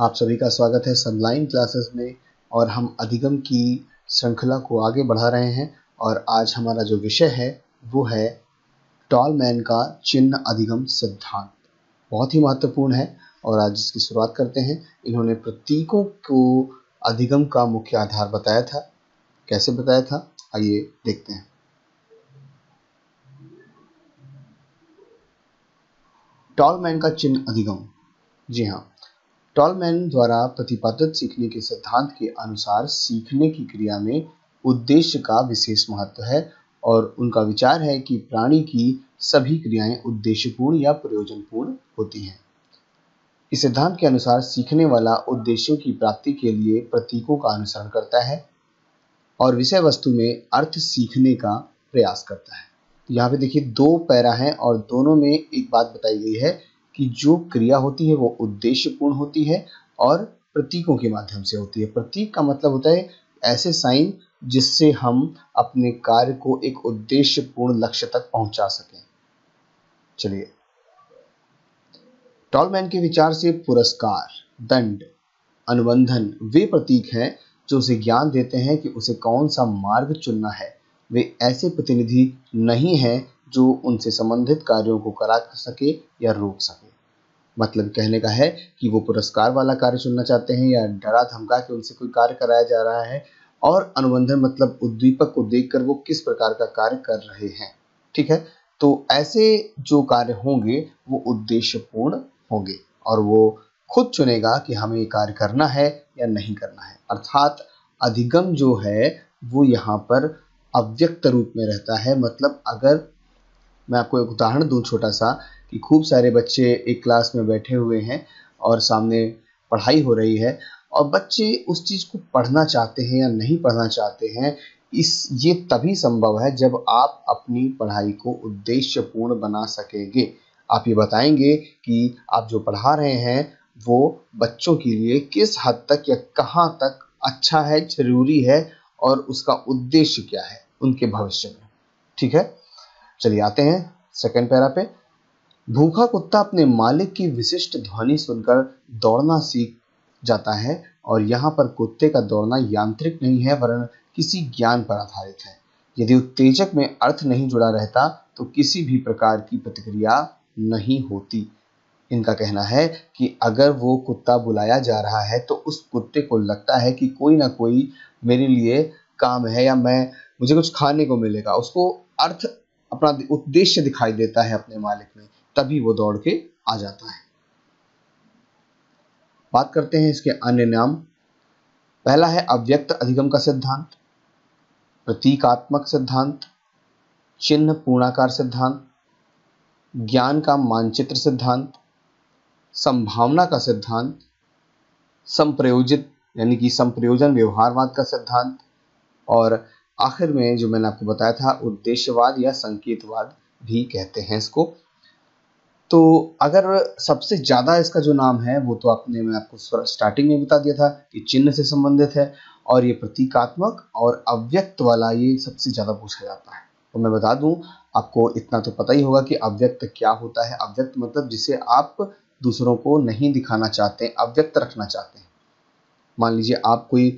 आप सभी का स्वागत है सनलाइन क्लासेस में और हम अधिगम की श्रृंखला को आगे बढ़ा रहे हैं और आज हमारा जो विषय है, वो है टॉलमैन का चिन्ह अधिगम सिद्धांत। बहुत ही महत्वपूर्ण है और आज इसकी शुरुआत करते हैं। इन्होंने प्रतीकों को अधिगम का मुख्य आधार बताया था। कैसे बताया था? आइए देखते हैं। टॉलमैन का चिन्ह अधिगम। जी हाँ टॉलमैन द्वारा प्रतिपादित सीखने के सिद्धांत के अनुसार सीखने की क्रिया में उद्देश्य का विशेष महत्व है और उनका विचार है कि प्राणी की सभी क्रियाएँ उद्देश्यपूर्ण या प्रयोजनपूर्ण होती हैं। इस सिद्धांत के अनुसार सीखने वाला उद्देश्यों की प्राप्ति के लिए प्रतीकों का अनुसरण करता है और विषय वस्तु में अर्थ सीखने का प्रयास करता है। यहाँ पे देखिए दो पैरा हैं और दोनों में एक बात बताई गई है कि जो क्रिया होती है वो उद्देश्यपूर्ण होती है और प्रतीकों के माध्यम से होती है। प्रतीक का मतलब होता है ऐसे साइन जिससे हम अपने कार्य को एक उद्देश्यपूर्ण लक्ष्य तक पहुँचा सकें। चलिए। टॉलमैन के विचार से पुरस्कार, दंड, अनुबंधन वे प्रतीक हैं जो उसे ज्ञान देते हैं कि उसे कौन सा मार्ग चुनना है। वे ऐसे प्रतिनिधि नहीं हैं जो उनसे संबंधित कार्यों को करा सके या रोक सके। मतलब कहने का है कि वो पुरस्कार वाला कार्य चुनना चाहते हैं या डरा धमका के उनसे कोई कार्य कराया जा रहा है और अनुबंधन मतलब उद्दीपक को देखकर वो किस प्रकार का कार्य कर रहे हैं, ठीक है? तो ऐसे जो कार्य होंगे, वो उद्देश्यपूर्ण होंगे और वो खुद चुनेगा कि हमें ये कार्य करना है या नहीं करना है। अर्थात अधिगम जो है, वो यहाँ पर अव्यक्त रूप में रहता है। मतलब अगर मैं आपको एक उदाहरण दूँ छोटा सा कि खूब सारे बच्चे एक क्लास में बैठे हुए हैं और सामने पढ़ाई हो रही है और बच्चे उस चीज़ को पढ़ना चाहते हैं या नहीं पढ़ना चाहते हैं, इस, ये तभी संभव है जब आप अपनी पढ़ाई को उद्देश्यपूर्ण बना सकेंगे। आप ये बताएँगे कि आप जो पढ़ा रहे हैं, वो बच्चों के लिए किस हद तक या कहाँ तक अच्छा है, ज़रूरी है और उसका उद्देश्य क्या है उनके भविष्य में। ठीक है? चलिए आते हैं सेकेंड पैरा पे। भूखा कुत्ता अपने मालिक की विशिष्ट ध्वनि सुनकर दौड़ना सीख जाता है और यहाँ पर कुत्ते का दौड़ना यांत्रिक नहीं है, वरन किसी ज्ञान पर आधारित है। यदि उत्तेजक में अर्थ नहीं जुड़ा रहता तो किसी भी प्रकार की प्रतिक्रिया नहीं होती। इनका कहना है कि अगर वो कुत्ता बुलाया जा रहा है तो उस कुत्ते को लगता है कि कोई ना कोई मेरे लिए काम है या मैं, मुझे कुछ खाने को मिलेगा। उसको अर्थ अपना उद्देश्य दिखाई देता है अपने मालिक में तभी वो दौड़ के आ जाता है। बात करते हैं इसके अन्य नाम। पहला है अव्यक्त अधिगम का सिद्धांत, प्रतीकात्मक सिद्धांत, चिन्ह पूर्णाकार सिद्धांत, ज्ञान का मानचित्र सिद्धांत, संभावना का सिद्धांत, संप्रयोजित यानी कि संप्रयोजन व्यवहारवाद का सिद्धांत और आखिर में जो मैंने आपको बताया था, उद्देश्यवाद या संकेतवाद भी कहते हैं इसको। तो अगर सबसे ज़्यादा इसका जो नाम है, वो तो आपने, मैं आपको स्टार्टिंग में बता दिया था कि चिन्ह से संबंधित है और ये प्रतीकात्मक और अव्यक्त वाला ये सबसे ज़्यादा पूछा जाता है। तो मैं बता दूँ, आपको इतना तो पता ही होगा कि अव्यक्त क्या होता है। अव्यक्त मतलब जिसे आप दूसरों को नहीं दिखाना चाहते, अव्यक्त रखना चाहते हैं। मान लीजिए आप कोई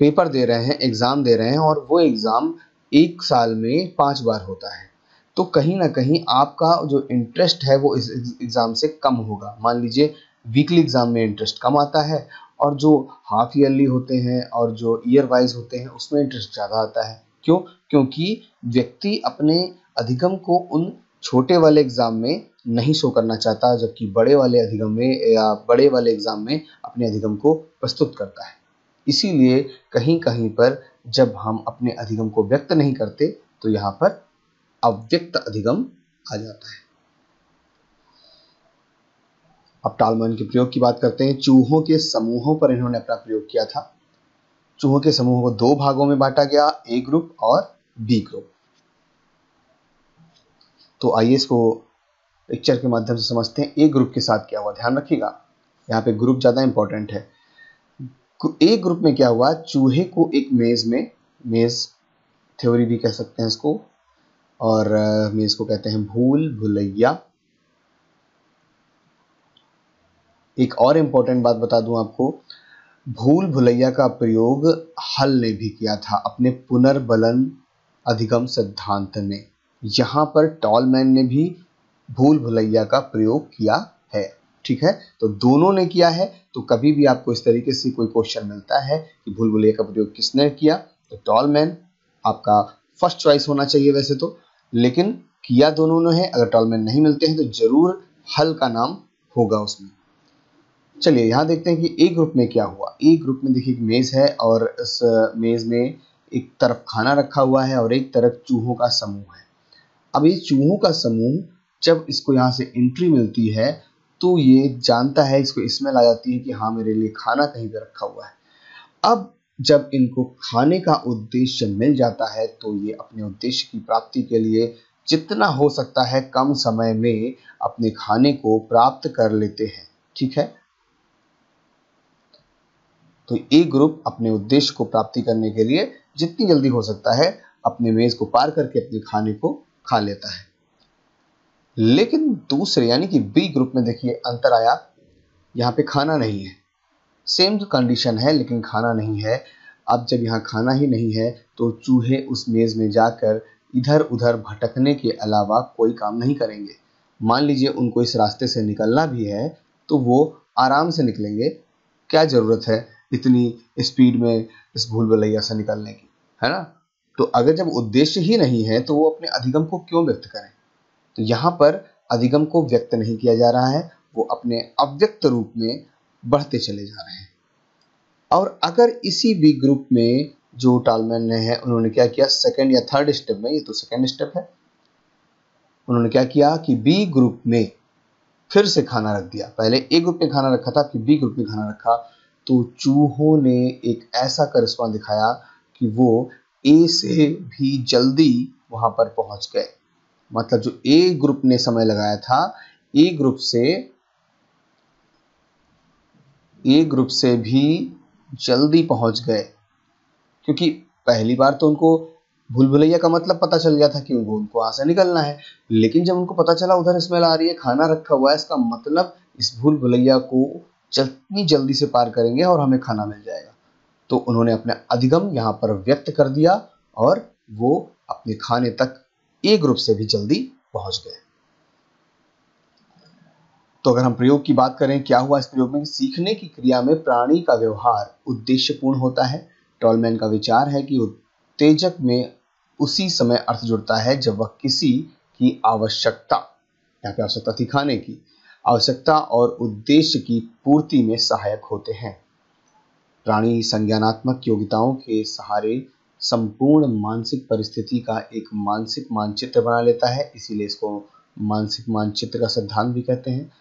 पेपर दे रहे हैं एग्ज़ाम दे रहे हैं और वो एग्ज़ाम एक साल में पाँच बार होता है। तो कहीं ना कहीं आपका जो इंटरेस्ट है वो इस एग्ज़ाम से कम होगा। मान लीजिए वीकली एग्ज़ाम में इंटरेस्ट कम आता है और जो हाफ़ ईयरली होते हैं और जो ईयर वाइज होते हैं, उसमें इंटरेस्ट ज़्यादा आता है। क्यों? क्योंकि व्यक्ति अपने अधिगम को उन छोटे वाले एग्ज़ाम में नहीं शो करना चाहता, जबकि बड़े वाले अधिगम में या बड़े वाले एग्ज़ाम में अपने अधिगम को प्रस्तुत करता है। इसीलिए कहीं कहीं पर जब हम अपने अधिगम को व्यक्त नहीं करते तो यहाँ पर अव्यक्त अधिगम आ जाता है। अब टालमैन के प्रयोग की बात करते हैं। चूहों के समूहों पर इन्होंने अपना प्रयोग किया था। चूहों के समूहों को दो भागों में बांटा गया ए ग्रुप और बी ग्रुप तो आइए इसको पिक्चर के माध्यम से समझते हैं। ए ग्रुप के साथ क्या हुआ? ध्यान रखिएगा, यहाँ पे ग्रुप ज़्यादा इंपॉर्टेंट है। ए ग्रुप में क्या हुआ? चूहे को एक मेज में मेज थ्योरी भी कह सकते हैं इसको। और हम इसको कहते हैं भूल भुलैया। एक और इम्पोर्टेंट बात बता दूँ आपको। भूल भुलैया का प्रयोग हल ने भी किया था अपने पुनर्बलन अधिगम सिद्धांत में। यहाँ पर टॉलमैन ने भी भूल भुलैया का प्रयोग किया है, ठीक है? तो दोनों ने किया है तो कभी भी आपको इस तरीके से कोई क्वेश्चन मिलता है कि भूल भुलैया का प्रयोग किसने किया तो टॉलमैन आपका फ़र्स्ट चॉइस होना चाहिए वैसे तो। लेकिन किया दोनों ने है अगर टॉलमैन नहीं मिलते हैं तो ज़रूर हल का नाम होगा उसमें। चलिए, यहाँ देखते हैं कि ए ग्रुप में क्या हुआ। ए ग्रुप में देखिए मेज़ है और इस मेज़ में एक तरफ़ खाना रखा हुआ है और एक तरफ़ चूहों का समूह है। अब ये चूहों का समूह जब इसको यहाँ से एंट्री मिलती है तो ये जानता है, इसको इसमें ला जाती है कि हाँ मेरे लिए खाना कहीं पर रखा हुआ है। अब जब इनको खाने का उद्देश्य मिल जाता है तो ये अपने उद्देश्य की प्राप्ति के लिए जितना हो सकता है कम समय में अपने खाने को प्राप्त कर लेते हैं। ठीक है? तो ए ग्रुप अपने उद्देश्य को प्राप्ति करने के लिए जितनी जल्दी हो सकता है अपने मेज को पार करके अपने खाने को खा लेता है। लेकिन दूसरे, यानी कि बी ग्रुप में देखिए अंतर आया यहाँ पे खाना नहीं है। सेम कंडीशन है, लेकिन खाना नहीं है। अब जब यहाँ खाना ही नहीं है तो चूहे उस मेज़ में जाकर इधर उधर भटकने के अलावा कोई काम नहीं करेंगे। मान लीजिए उनको इस रास्ते से निकलना भी है तो वो आराम से निकलेंगे। क्या ज़रूरत है इतनी स्पीड में इस भूल भलैया से निकलने की, है ना? तो अगर जब उद्देश्य ही नहीं है तो वो अपने अधिगम को क्यों व्यक्त करें? तो यहाँ पर अधिगम को व्यक्त नहीं किया जा रहा है, वो अपने अव्यक्त रूप में बढ़ते चले जा रहे हैं। और अगर इसी बी ग्रुप में जो टालमैन ने है, उन्होंने क्या किया? सेकंड या थर्ड स्टेप में, ये तो सेकंड स्टेप है। उन्होंने क्या किया कि बी ग्रुप में फिर से खाना रख दिया। पहले ए ग्रुप में खाना रखा था, फिर बी ग्रुप में खाना रखा। तो चूहों ने एक ऐसा करिश्मा दिखाया कि वो ए से भी जल्दी वहाँ पर पहुँच गए। मतलब जो ए ग्रुप ने समय लगाया था, ए ग्रुप से ए ग्रुप से भी जल्दी पहुँच गए। क्योंकि पहली बार तो उनको भूल भुलैया का मतलब पता चल गया था कि उनको उनको वहाँ से निकलना है। लेकिन जब उनको पता चला उधर स्मेल आ रही है, खाना रखा हुआ है, इसका मतलब इस भूल भुलैया को जितनी जल्दी से पार करेंगे और हमें खाना मिल जाएगा। तो उन्होंने अपने अधिगम यहाँ पर व्यक्त कर दिया और वो अपने खाने तक ए ग्रुप से भी जल्दी पहुँच गए। तो अगर हम प्रयोग की बात करें, क्या हुआ इस प्रयोग में सीखने की क्रिया में प्राणी का व्यवहार उद्देश्यपूर्ण होता है? टॉलमैन का विचार है कि उत्तेजक में उसी समय अर्थ जुड़ता है जब वह किसी की आवश्यकता, यहाँ पे आवश्यकता थी खाने की, आवश्यकता और उद्देश्य की पूर्ति में सहायक होते हैं। प्राणी संज्ञानात्मक योग्यताओं के सहारे संपूर्ण मानसिक परिस्थिति का एक मानसिक मानचित्र बना लेता है, इसीलिए इसको मानसिक मानचित्र का सिद्धांत भी कहते हैं।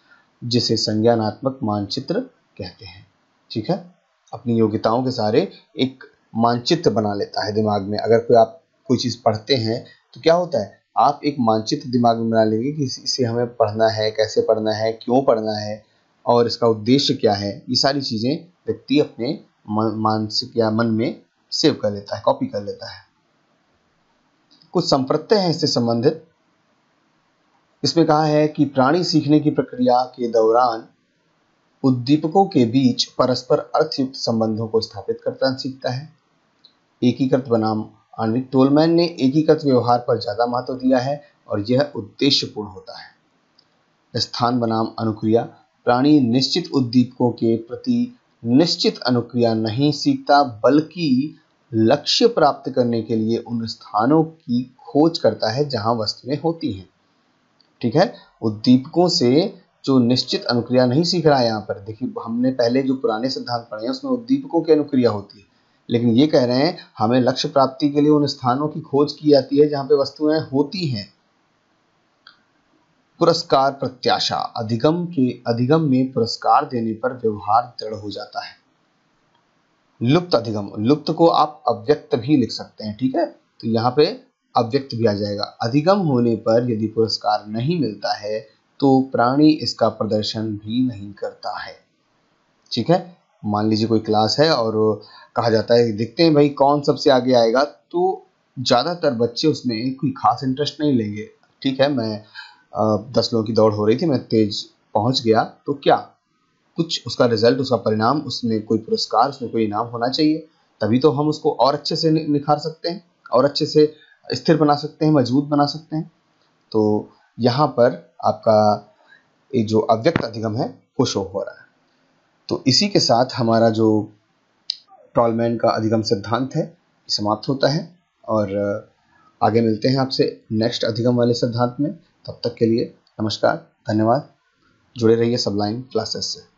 जिसे संज्ञानात्मक मानचित्र कहते हैं। ठीक है? अपनी योग्यताओं के सहारे एक मानचित्र बना लेता है दिमाग में। अगर कोई आप, कोई चीज़ पढ़ते हैं तो क्या होता है? आप एक मानचित्र दिमाग में बना लेंगे कि इसे हमें पढ़ना है, कैसे पढ़ना है, क्यों पढ़ना है, और इसका उद्देश्य क्या है? ये सारी चीज़ें व्यक्ति अपने मानसिक या मन में सेव कर लेता है, कॉपी कर लेता है। कुछ संप्रत्य हैं इससे संबंधित। इसमें कहा है कि प्राणी सीखने की प्रक्रिया के दौरान उद्दीपकों के बीच परस्पर अर्थयुक्त संबंधों को स्थापित करता सीखता है। एकीकृत बनाम आणविक टोलमैन ने एकीकृत व्यवहार पर ज़्यादा महत्व दिया है और यह उद्देश्यपूर्ण होता है। स्थान बनाम अनुक्रिया। प्राणी निश्चित उद्दीपकों के प्रति निश्चित अनुक्रिया नहीं सीखता, बल्कि लक्ष्य प्राप्त करने के लिए उन स्थानों की खोज करता है जहाँ वस्तुएँ होती हैं। ठीक है? उद्दीपकों से जो निश्चित अनुक्रिया नहीं सीख रहा है यहाँ पर, देखिए, हमने पहले जो पुराने सिद्धांत पढ़े हैं, उसमें उद्दीपकों की अनुक्रिया होती है। लेकिन ये कह रहे हैं, हमें लक्ष्य प्राप्ति के लिए उन स्थानों की खोज की जाती है जहाँ पे वस्तुएँ होती हैं। पुरस्कार प्रत्याशा, अधिगम के, अधिगम में पुरस्कार देने पर व्यवहार दृढ़ हो जाता है। लुप्त अधिगम, लुप्त को आप अव्यक्त भी लिख सकते हैं, ठीक है? तो यहाँ पे अव्यक्त भी आ जाएगा। अधिगम होने पर यदि पुरस्कार नहीं मिलता है तो प्राणी इसका प्रदर्शन भी नहीं करता है। ठीक है? मान लीजिए कोई क्लास है और कहा जाता है, देखते हैं भाई कौन सबसे आगे आएगा। तो ज़्यादातर बच्चे उसमें कोई खास इंटरेस्ट नहीं लेंगे। ठीक है? मैं दस लोगों की दौड़ हो रही थी, मैं तेज पहुँच गया तो क्या? कुछ उसका रिज़ल्ट उसका परिणाम, उसमें कोई पुरस्कार, उसमें कोई इनाम होना चाहिए, तभी तो हम उसको और अच्छे से निखार सकते हैं। और अच्छे से स्थिर बना सकते हैं, मज़बूत बना सकते हैं। तो यहाँ पर आपका ये जो अव्यक्त अधिगम है, वो शो हो रहा है। तो इसी के साथ हमारा जो टॉलमैन का अधिगम सिद्धांत है समाप्त होता है और आगे मिलते हैं आपसे नेक्स्ट अधिगम वाले सिद्धांत में। तब तक के लिए नमस्कार, धन्यवाद। जुड़े रहिए सबलाइन क्लासेस से।